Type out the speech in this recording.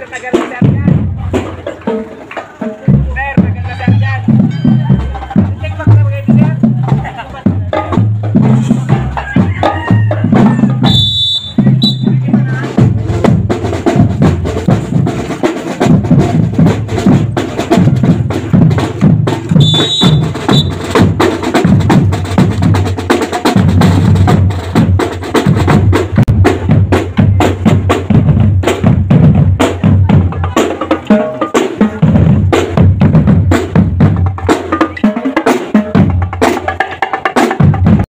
sir. Tagal, sir.